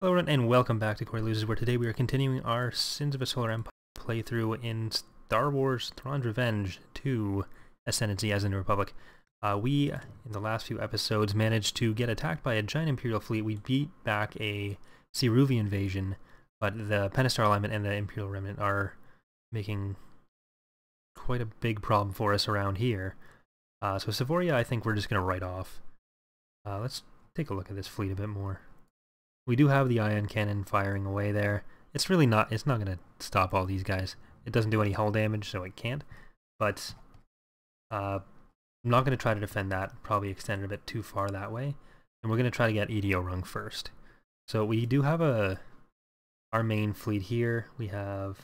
Hello everyone and welcome back to Corey Loses, where today we are continuing our Sins of a Solar Empire playthrough in Star Wars Thrawn's Revenge 2 Ascendancy as the Republic. Uh, we, in the last few episodes, managed to get attacked by a giant Imperial fleet. We beat back a Ssi-Ruuvi invasion, but the Pentastar alignment and the Imperial Remnant are making quite a big problem for us around here. Uh, so Savoria, I think we're just going to write off. Uh, let's take a look at this fleet a bit more. We do have the ion cannon firing away there. It's really not, it's not going to stop all these guys. It doesn't do any hull damage, so it can't. But uh, I'm not going to try to defend that. Probably extend it a bit too far that way. And we're going to try to get EDO rung first. So we do have a our main fleet here. We have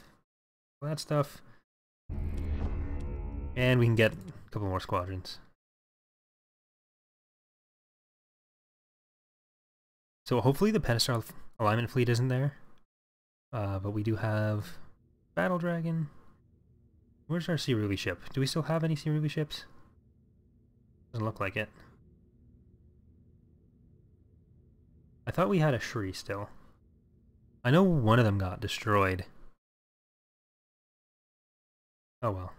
that stuff. And we can get a couple more squadrons. So hopefully the Pentastar alignment fleet isn't there. Uh, but we do have Battle Dragon. Where's our Ssi-Ruuvi ship? Do we still have any Ssi-Ruuvi ships? Doesn't look like it. I thought we had a Shree still. I know one of them got destroyed. Oh well.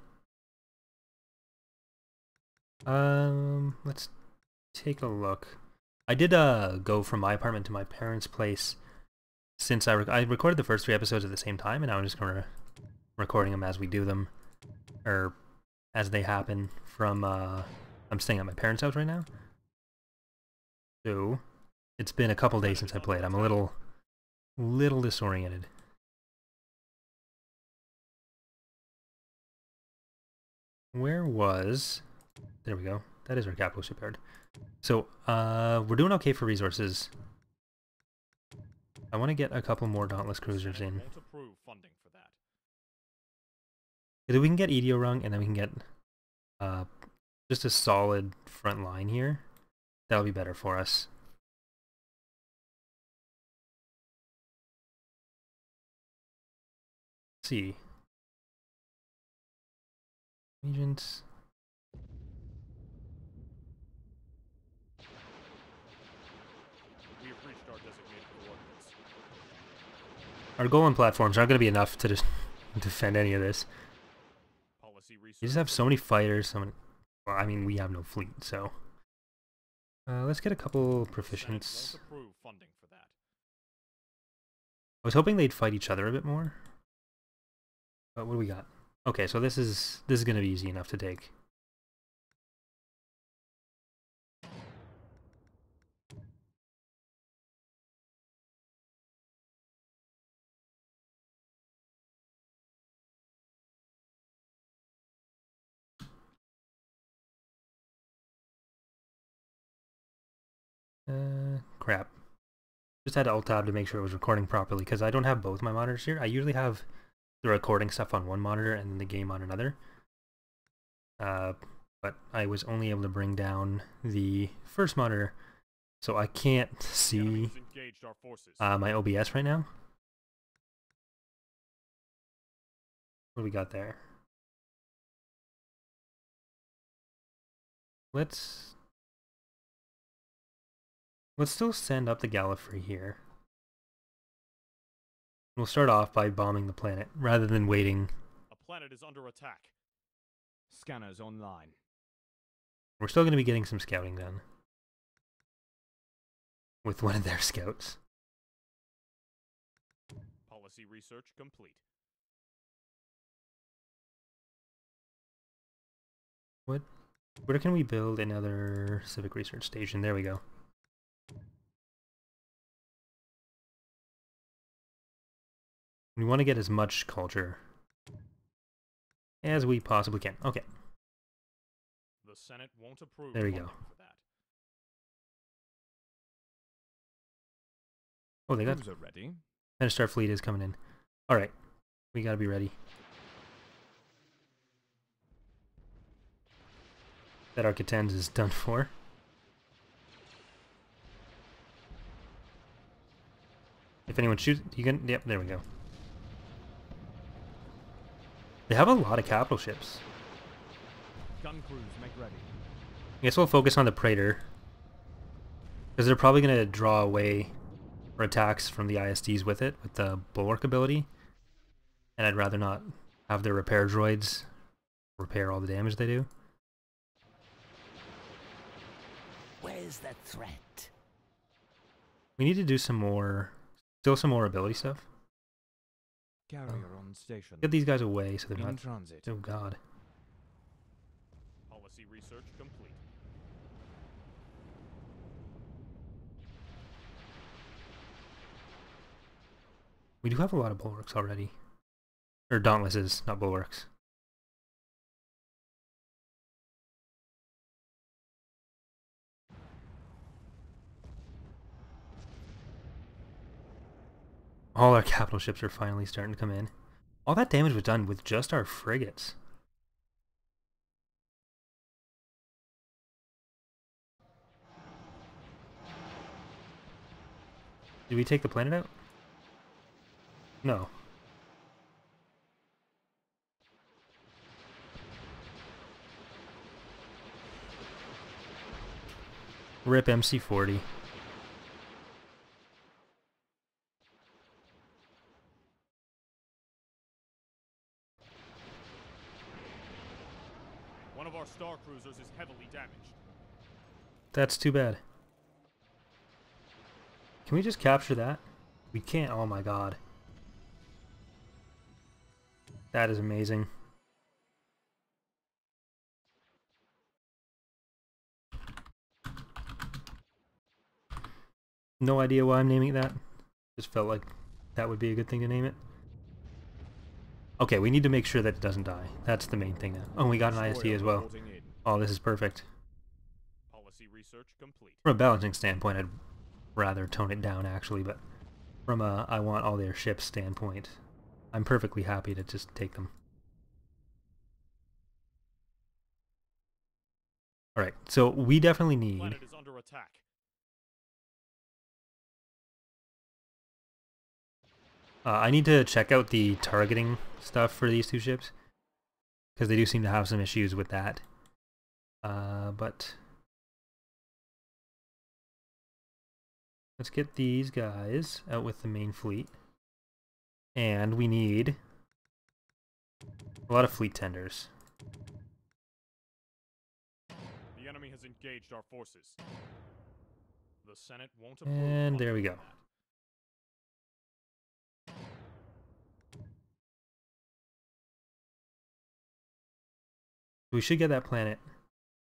Um, let's take a look. I did uh go from my apartment to my parents' place since I I recorded the first three episodes at the same time, and now I'm just gonna recording them as we do them, or as they happen. From uh, I'm staying at my parents' house right now, so it's been a couple days since I played. I'm a little, little disoriented. Where was? There we go. That is our capital shipyard. So, uh, we're doing okay for resources. I want to get a couple more Dauntless cruisers in. If we can get EDO rung and then we can get uh, just a solid front line here, that'll be better for us. Let's see. Agents. Our Golan platforms aren't going to be enough to just defend any of this. You just have so many fighters, so many... Well, I mean, we have no fleet, so... Uh, let's get a couple proficients. I was hoping they'd fight each other a bit more. But what do we got? Okay, so this is this is going to be easy enough to take. Uh, crap. Just had to alt tab to make sure it was recording properly because I don't have both my monitors here. I usually have the recording stuff on one monitor and the game on another. Uh, but I was only able to bring down the first monitor, so I can't see uh, my OBS right now. What do we got there? Let's Let's still send up the Gallofree here. We'll start off by bombing the planet, rather than waiting. A planet is under attack. Scanners online. We're still going to be getting some scouting done. With one of their scouts. Policy research complete. What? Where can we build another civic research station? There we go. We want to get as much culture as we possibly can. Okay. The Senate won't approve. There we go. Oh, they got. Who's ready? Pentastar fleet is coming in. All right, we gotta be ready. That Arquitens is done for. If anyone shoots, you can. Yep, there we go. They have a lot of capital ships. Gun crews make ready. I guess we'll focus on the Praetor. Because they're probably going to draw away or attacks from the ISDs with it, with the bulwark ability. And I'd rather not have their repair droids repair all the damage they do. Where's the threat? We need to do some more, still some more ability stuff. Carrier oh. on station. Get these guys away so they're In not. transit. Oh god. Policy research complete. We do have a lot of bulwarks already. Or dauntlesses, not bulwarks. All our capital ships are finally starting to come in. All that damage was done with just our frigates. Did we take the planet out? No. Rip MC40. One of our star cruisers is heavily damaged. That's too bad. Can we just capture that? We can't. Oh my god. That is amazing. No idea why I'm naming that. Just felt like that would be a good thing to name it. Okay, we need to make sure that it doesn't die. That's the main thing now. Oh, we got an ISD as well. Oh, this is perfect. Policy research complete. From a balancing standpoint, I'd rather tone it down actually, but from a I want all their ships standpoint, I'm perfectly happy to just take them. Alright, so we definitely need Planet is under attack. uh, I need to check out the targeting stuff for these two ships because they do seem to have some issues with that. Uh, but let's get these guys out with the main fleet, and we need a lot of fleet tenders. The enemy has engaged our forces. The Senate won't approve. And there we go. We should get that planet,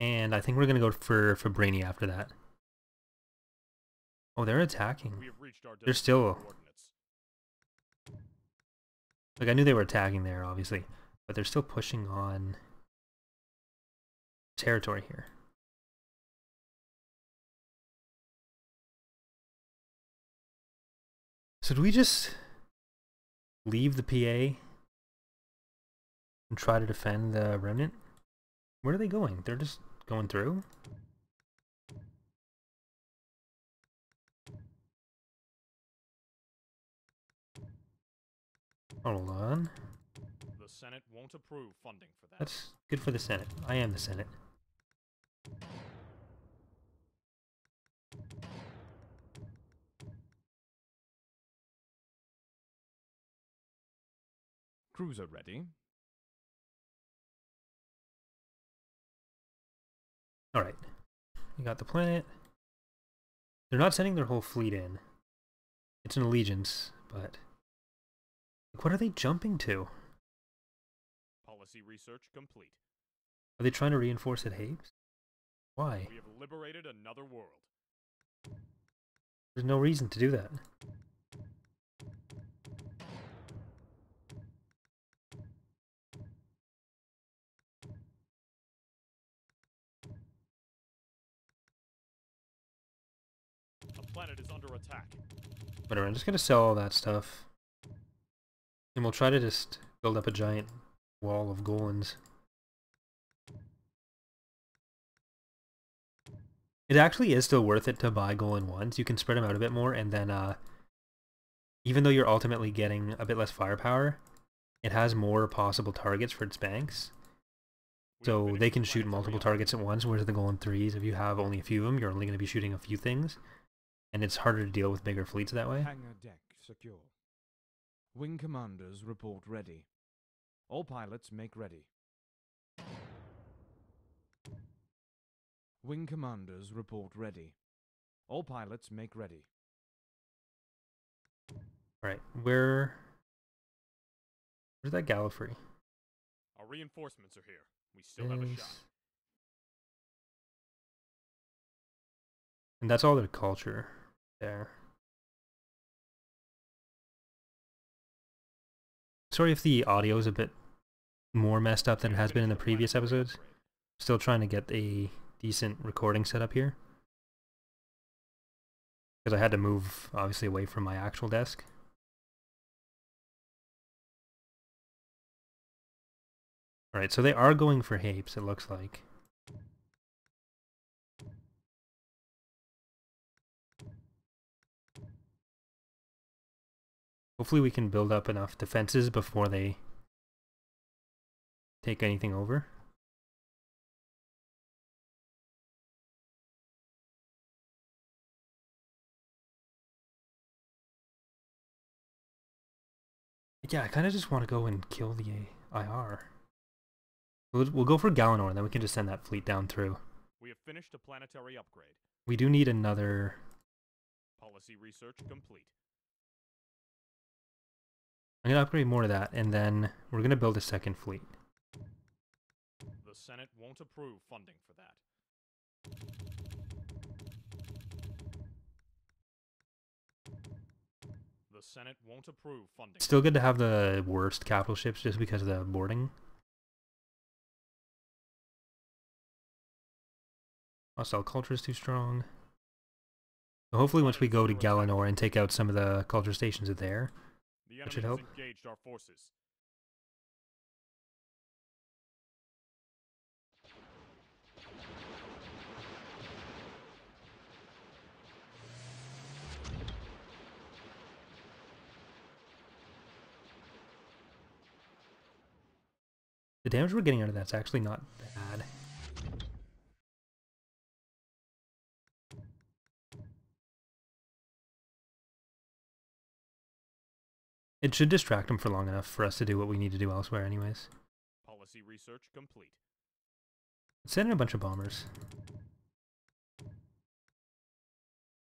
and I think we're gonna go for for Brainy after that. Oh, they're attacking. We have reached our They're still- Like I knew they were attacking there, obviously, but they're still pushing on territory here. So do we just leave the PA and try to defend the remnant? Where are they going? They're just going through? Hold on. The Senate won't approve funding for that. That's good for the Senate. I am the Senate. Cruiser ready. Alright. We got the planet. They're not sending their whole fleet in. It's an allegiance, but... Like, what are they jumping to? Policy research complete. Are they trying to reinforce at Hapes? Why? We have liberated another world. There's no reason to do that. Planet is under attack. Whatever, I'm just gonna sell all that stuff. And we'll try to just build up a giant wall of Golans. It actually is still worth it to buy Golan ones. You can spread them out a bit more, and then, uh, even though you're ultimately getting a bit less firepower, it has more possible targets for its banks. So they can shoot multiple targets at once, whereas the Golan 3s, if you have only a few of them, you're only going to be shooting a few things. And it's harder to deal with bigger fleets that way. Hangar deck secure. Wing commanders report ready. All pilots make ready. Wing commanders report ready. All pilots make ready. Alright, where... Where's that Gallofree? Our reinforcements are here. We still have a shot. And that's all their culture there. Sorry if the audio is a bit more messed up than it has been in the previous episodes. Still trying to get a decent recording set up here. Because I had to move, obviously, away from my actual desk. Alright, so they are going for Hapes, it looks like. Hopefully we can build up enough defenses before they take anything over. Yeah, I kind of just want to go and kill the IR. We'll, we'll go for Galanor, and then we can just send that fleet down through. We have finished a planetary upgrade. We do need another... Policy research complete. I'm going to upgrade more of that, and then we're going to build a second fleet. The Senate won't approve funding for that. The Senate won't approve funding. Still good to have the worst capital ships just because of the boarding. Hostile culture is too strong. So hopefully once we go to Galanor and take out some of the culture stations there, The enemy should has help. engaged our forces. the damage we're getting out of that's actually not It should distract them for long enough for us to do what we need to do elsewhere anyways. Policy research complete. Send in a bunch of bombers.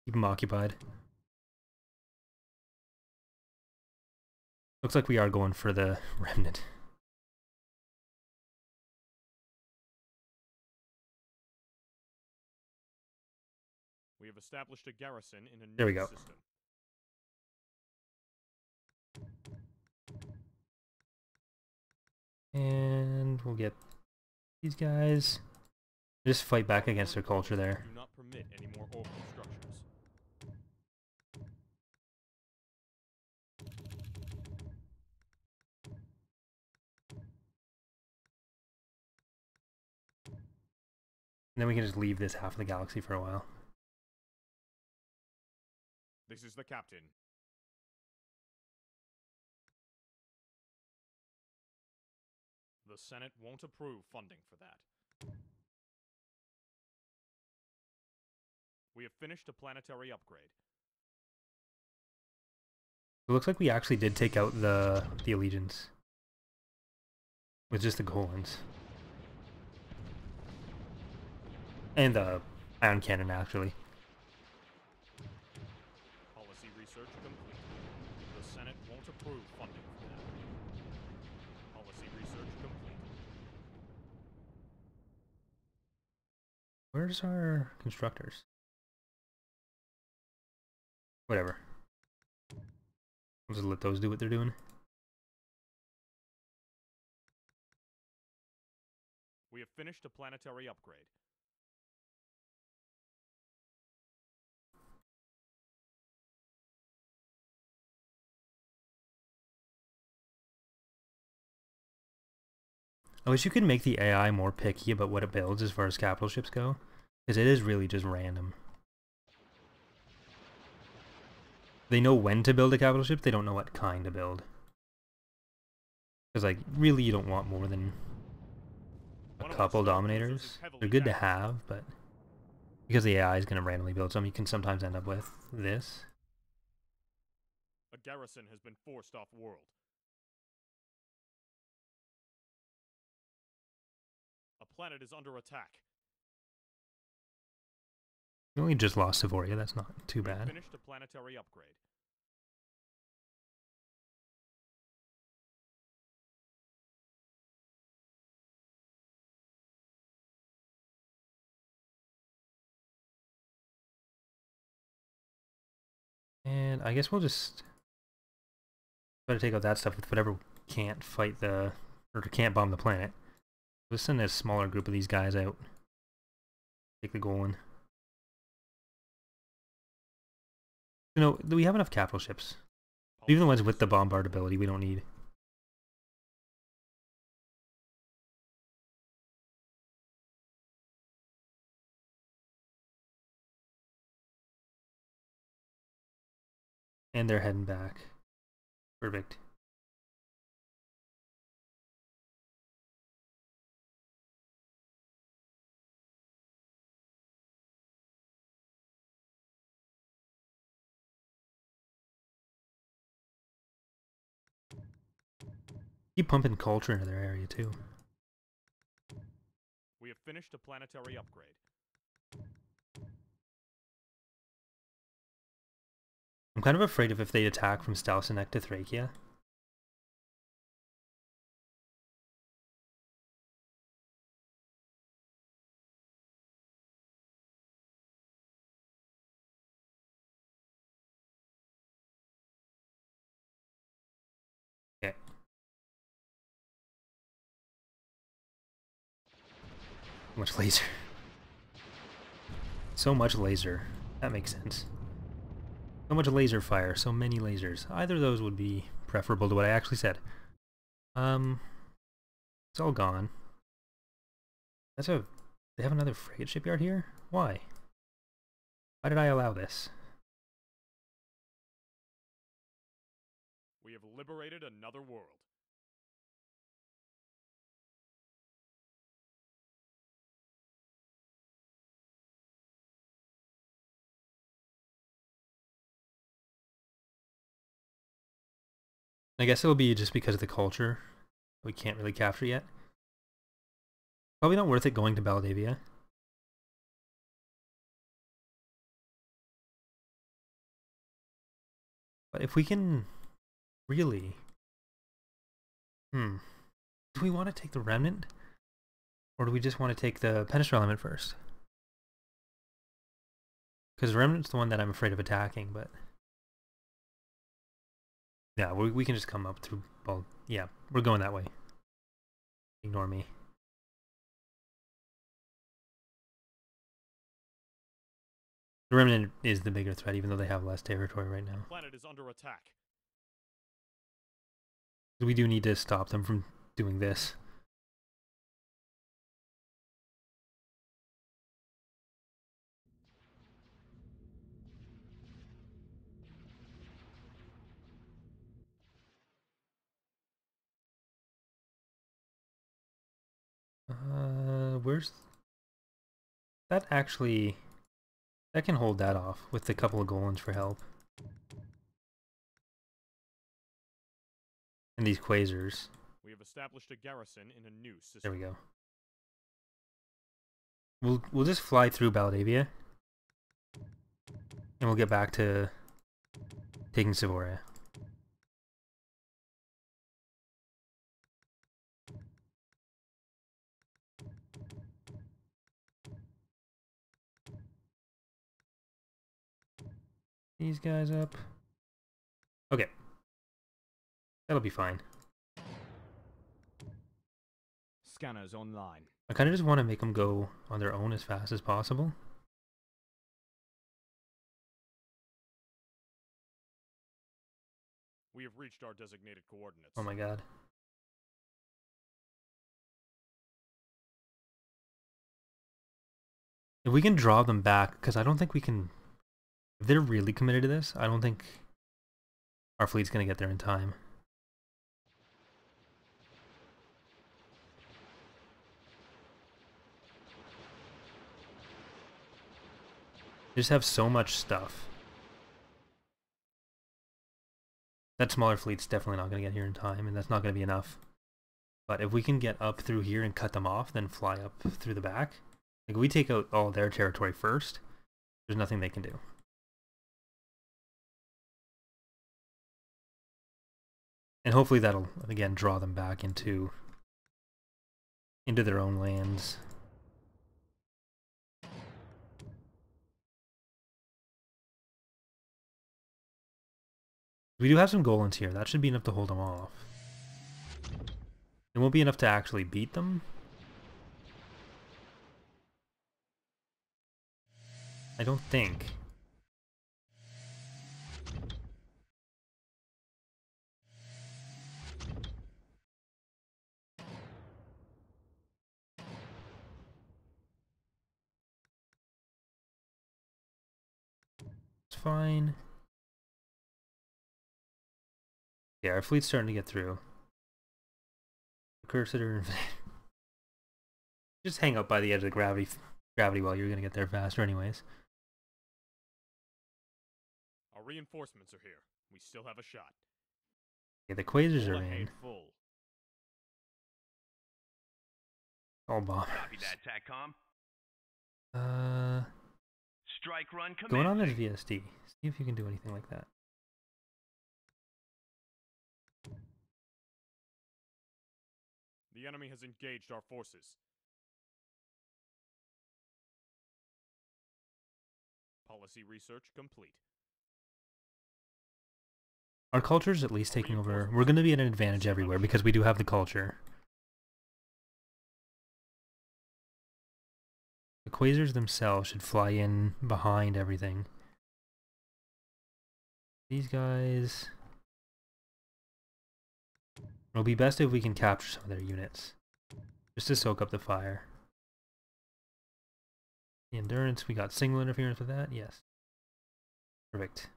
Keep them occupied. Looks like we are going for the remnant. We have established a garrison in a new There we go. system. And we'll get these guys. Just fight back against their culture there. Do not permit any more orbital structures. And then we can just leave this half of the galaxy for a while. This is the captain. The Senate won't approve funding for that. We have finished a planetary upgrade. It looks like we actually did take out the the allegiance. With just the Golans. And the ion cannon actually. Policy research complete. The Senate won't approve funding for that. Policy research complete. Where's our constructors? Whatever. We'll just let those do what they're doing. We have finished a planetary upgrade. I wish you could make the AI more picky about what it builds as far as capital ships go. Because it is really just random. They know when to build a capital ship, they don't know what kind to build. Because, like, really you don't want more than a One of our couple dominators. They're good to have, but because the AI is going to randomly build some, you can sometimes end up with this. A garrison has been forced off world. Planet is under attack. We just lost Savoria, that's not too bad. Finished a planetary upgrade. And I guess we'll just try to take out that stuff with whatever can't fight the or can't bomb the planet. We'll send a smaller group of these guys out. Take the Golan. You know, do we have enough capital ships. Even the ones with the bombard ability, we don't need. And they're heading back. Perfect. Keep pumping culture into their area too. We have finished a planetary upgrade. I'm kind of afraid of if they attack from Stalsinek to Thrakia. So much laser. So much laser. That makes sense. So much laser fire, so many lasers. Either of those would be preferable to what I actually said. Um, it's all gone. That's a. They have another frigate shipyard here. Why? Why did I allow this? We have liberated another world. I guess it'll be just because of the culture we can't really capture yet. Probably not worth it going to Baldavia. But if we can really... Hmm. Do we want to take the Remnant? Or do we just want to take the Penistral element first? Because Remnant's the one that I'm afraid of attacking, but... Yeah, we, we can just come up through... Well, yeah, we're going that way. Ignore me. The Remnant is the bigger threat, even though they have less territory right now. Planet is under attack. We do need to stop them from doing this. Uh, where's that actually? That can hold that off with a couple of Golans for help. And these quasars. We have established a garrison in a new system. There we go. We'll we'll just fly through Baldavia. And we'll get back to taking Savoria. These guys up. Okay. That'll be fine. Scanners online. I kind of just want to make them go on their own as fast as possible. We have reached our designated coordinates. Oh my god. If we can draw them back, because I don't think we can... If they're really committed to this, I don't think our fleet's going to get there in time. They just have so much stuff. That smaller fleet's definitely not going to get here in time, and that's not going to be enough. But if we can get up through here and cut them off, then fly up through the back, like we take out all their territory first, there's nothing they can do. And hopefully that'll again draw them back into into their own lands. We do have some Golans here. That should be enough to hold them off. It won't be enough to actually beat them. I don't think. It's fine. Yeah, our fleet's starting to get through. Cursor. Just hang out by the edge of the gravity gravity well. You're gonna get there faster, anyways. Our reinforcements are here. We still have a shot. Yeah, the quasars All are in. full. All bombers. Copy that, TACCOM. Uh, Strike run going on commencing. as VSD. See if you can do anything like that. The enemy has engaged our forces. Policy research complete. Our culture is at least taking over. We're going to be at an advantage everywhere because we do have the culture. The quasars themselves should fly in behind everything. These guys... It'll be best if we can capture some of their units. Just to soak up the fire. The endurance, we got single interference with that? Yes. Perfect.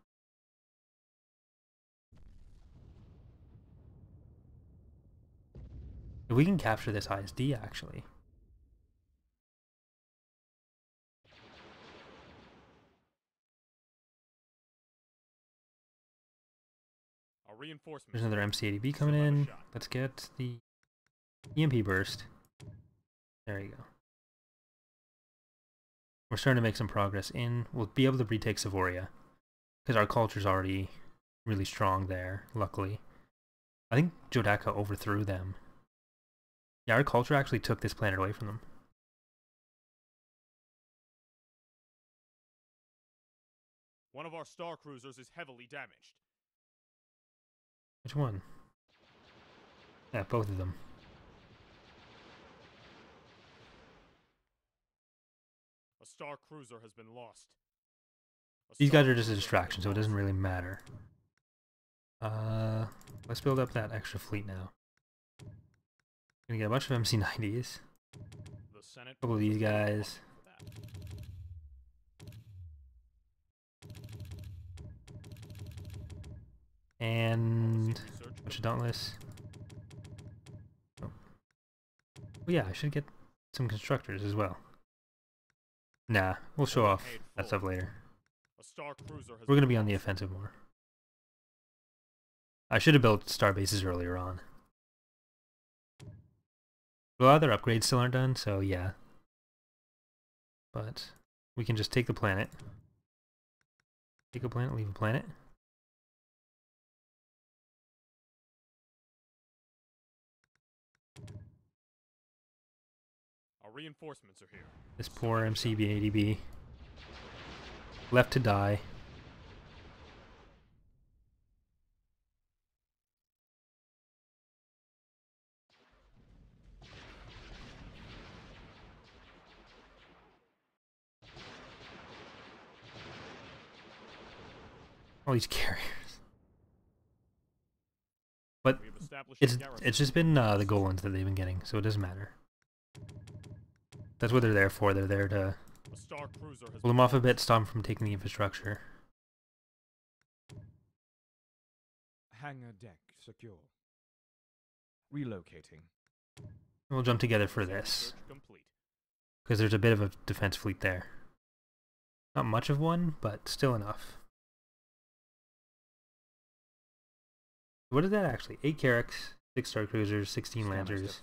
If we can capture this ISD, actually. There's another. MC80B coming still have a in. Let's get the EMP burst. There you go. We're starting to make some progress in. We'll be able to retake Savoria. Because our culture's already really strong there, luckily. I think Jodaka overthrew them. Yeah, our culture actually took this planet away from them. One of our star cruisers is heavily damaged. Which one? Yeah, both of them. A star cruiser has been lost. These guys are just a distraction, so it doesn't really matter. Uh, let's build up that extra fleet now. Gonna get a bunch of MC90s. A couple of these guys. And a bunch of Dauntless. Oh. yeah, I should get some constructors as well. Nah, we'll show off that stuff later. A We're gonna be on the offensive more. I should have built star bases earlier on. Well, other upgrades still aren't done, so yeah. But we can just take the planet. Take a planet, leave a planet. Reinforcements are here. This poor MCB-80B. Left to die. All these carriers. But We have established it's it's just been uh, the Golans that they've been getting, so it doesn't matter. That's what they're there for. They're there to A star cruiser has pull them off a bit, stop them from taking the infrastructure. Hangar deck secure. Relocating. We'll jump together for this, because there's a bit of a defense fleet there. Not much of one, but still enough. What is that actually? 8 Carracks, 6 Star Cruisers, 16 Scanners Lancers,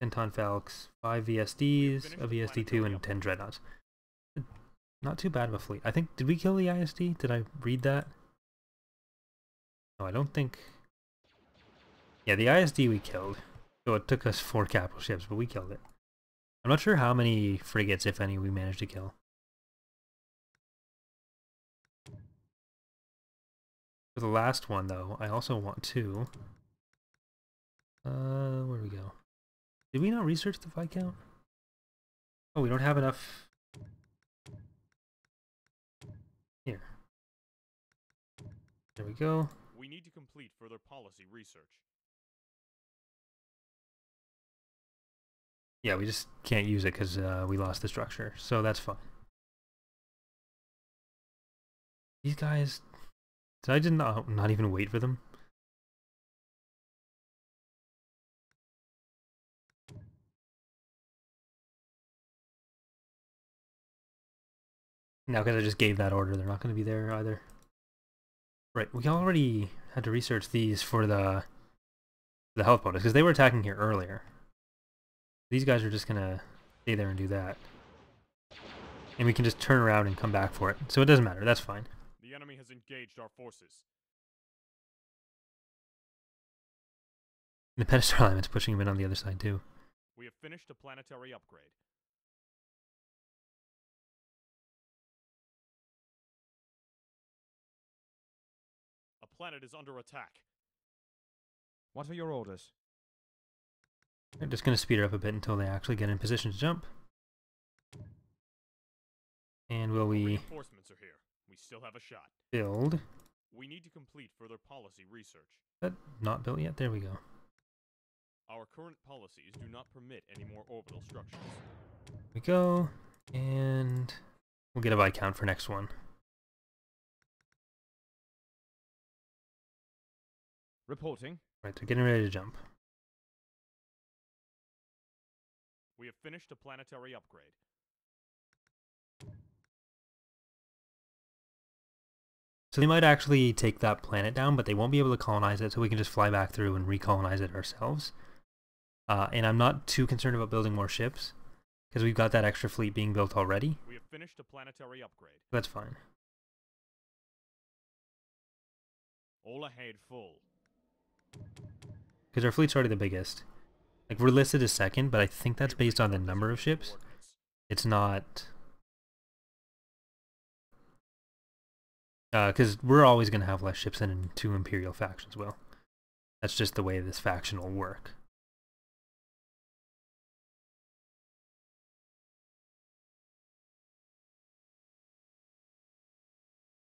to full. 10 Ton Falcons, 5 VSDs, a VSD2, and 10. Dreadnoughts. Not too bad of a fleet. I think, did we kill the ISD? Did I read that? No, I don't think... Yeah, the ISD we killed. So it took us 4 capital ships, but we killed it. I'm not sure how many frigates, if any, we managed to kill. For the last one, though, I also want to... Uh, where do we go? Did we not research the Viscount? Oh, we don't have enough... Here. There we go. We need to complete further policy research. Yeah, we just can't use it because uh, we lost the structure, so that's fine. These guys... Did I just not, not even wait for them? Now, because I just gave that order, they're not going to be there either. Right, we already had to research these for the the health bonus, because they were attacking here earlier. These guys are just gonna stay there and do that. And we can just turn around and come back for it. So it doesn't matter, that's fine. The enemy has engaged our forces. The Pedestal alignment's pushing him in on the other side too. We have finished a planetary upgrade. Planet is under attack. What are your orders? They're just gonna speed her up a bit until they actually get in position to jump. And will we Reinforcements are here. We still have a shot. build? We need to complete further policy research. That not built yet? There we go. Our current policies do not permit any more orbital structures. we go. And we'll get a Viscount for next one. Reporting. Right, they're getting ready to jump. We have finished a planetary upgrade. So they might actually take that planet down, but they won't be able to colonize it, so we can just fly back through and recolonize it ourselves. Uh, and I'm not too concerned about building more ships, because we've got that extra fleet being built already. We have finished a planetary upgrade. That's fine. All ahead full. Because our fleet's already the biggest. Like, we're listed as second, but I think that's based on the number of ships. It's not... Uh, because we're always going to have less ships than two Imperial factions will. That's just the way this faction will work.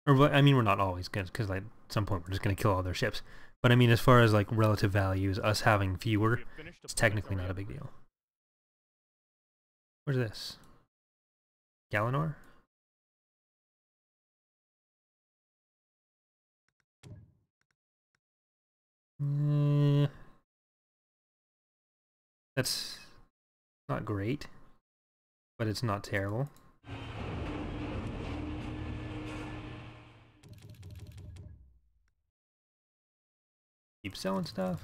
Or, I mean, we're not always good, because like, at some point we're just going to kill all their ships. But I mean, as far as like relative values, us having fewer, We have finished a it's technically not a big deal. Where's this? Galenor? Eh, that's not great, but it's not terrible. Keep selling stuff.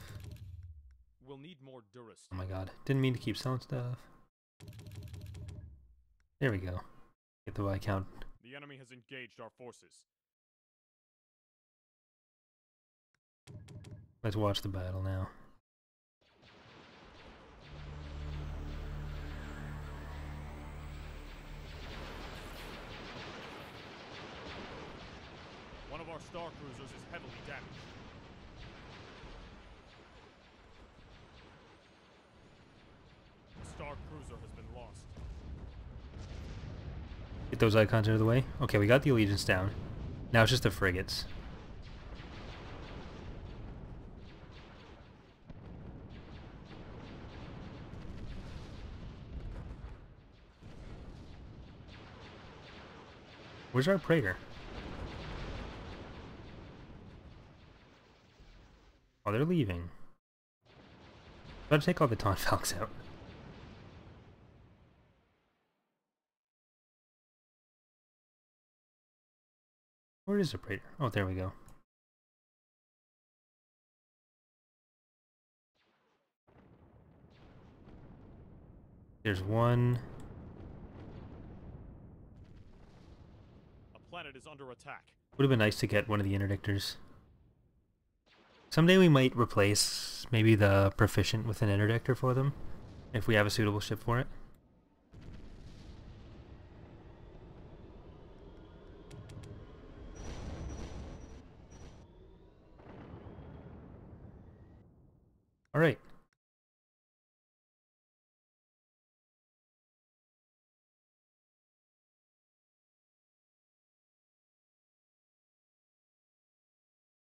We'll need more Durist. Oh my god, didn't mean to keep selling stuff. There we go. Get the Viscount. The enemy has engaged our forces. Let's watch the battle now. One of our star cruisers is heavily damaged. The star cruiser has been lost. Get those icons out of the way. Okay, we got the allegiance down. Now it's just the frigates. Where's our Praetor? Oh, they're leaving. Gotta take all the Taunt Falcons out. Where is the Praetor? Oh, there we go. There's one. A planet is under attack. Would have been nice to get one of the interdictors. Someday we might replace maybe the proficient with an interdictor for them, if we have a suitable ship for it. Alright.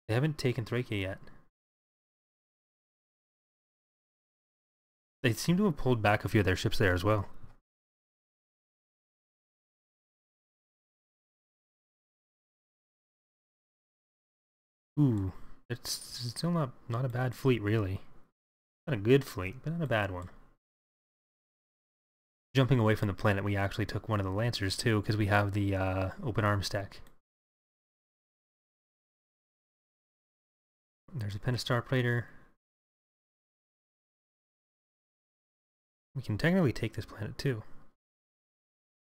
They haven't taken Thrakia yet. They seem to have pulled back a few of their ships there as well. Ooh, it's still not not a bad fleet really. Not a good fleet, but not a bad one. Jumping away from the planet, we actually took one of the Lancers too, because we have the uh, open arms deck. There's a Pentastar Praetor. We can technically take this planet too.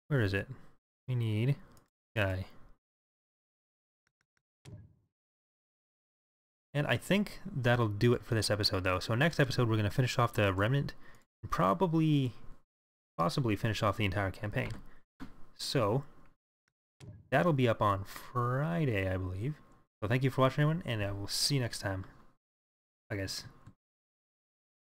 Where is it? We need guy. And I think that'll do it for this episode though. So next episode we're going to finish off the Remnant and probably, possibly finish off the entire campaign. So, that'll be up on Friday, I believe. So thank you for watching everyone, and I will see you next time. Bye guys.